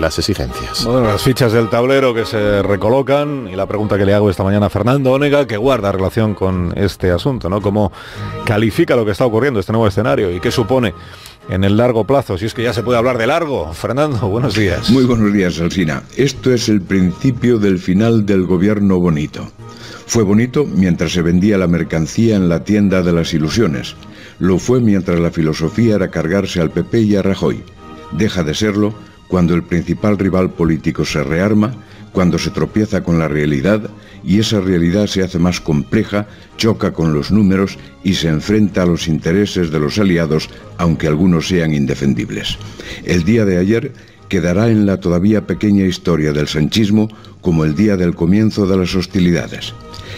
las exigencias. Bueno, las fichas del tablero que se recolocan y la pregunta que le hago esta mañana a Fernando Onega, que guarda relación con este asunto, ¿no? ¿Cómo califica lo que está ocurriendo, este nuevo escenario y qué supone en el largo plazo? Si es que ya se puede hablar de largo. Fernando, buenos días. Muy buenos días, Alsina. Esto es el principio del final del gobierno bonito. Fue bonito mientras se vendía la mercancía en la tienda de las ilusiones. Lo fue mientras la filosofía era cargarse al PP y a Rajoy. Deja de serlo cuando el principal rival político se rearma, cuando se tropieza con la realidad y esa realidad se hace más compleja, choca con los números y se enfrenta a los intereses de los aliados, aunque algunos sean indefendibles. El día de ayer quedará en la todavía pequeña historia del sanchismo como el día del comienzo de las hostilidades.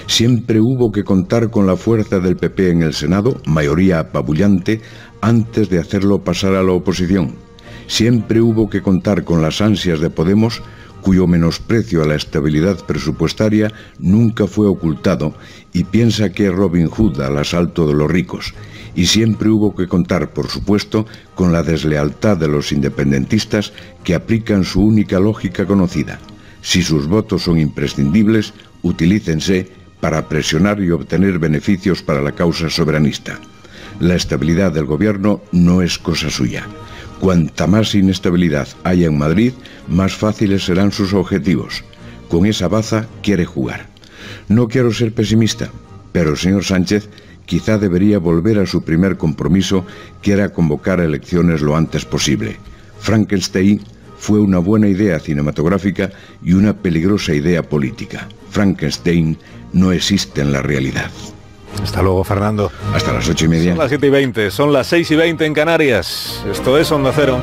Siempre hubo que contar con la fuerza del PP en el Senado, mayoría apabullante, antes de hacerlo pasar a la oposición siempre hubo que contar con las ansias de Podemos, cuyo menosprecio a la estabilidad presupuestaria nunca fue ocultado y piensa que es Robin Hood al asalto de los ricos. Y siempre hubo que contar, por supuesto, con la deslealtad de los independentistas que aplican su única lógica conocida. Si sus votos son imprescindibles, utilícense para presionar y obtener beneficios para la causa soberanista. La estabilidad del gobierno no es cosa suya. Cuanta más inestabilidad haya en Madrid, más fáciles serán sus objetivos. Con esa baza quiere jugar. No quiero ser pesimista, pero señor Sánchez quizá debería volver a su primer compromiso, que era convocar elecciones lo antes posible. Frankenstein fue una buena idea cinematográfica y una peligrosa idea política. Frankenstein no existe en la realidad. Hasta luego, Fernando. Hasta las ocho y media. Son las siete y veinte, son las seis y veinte en Canarias. Esto es Onda Cero.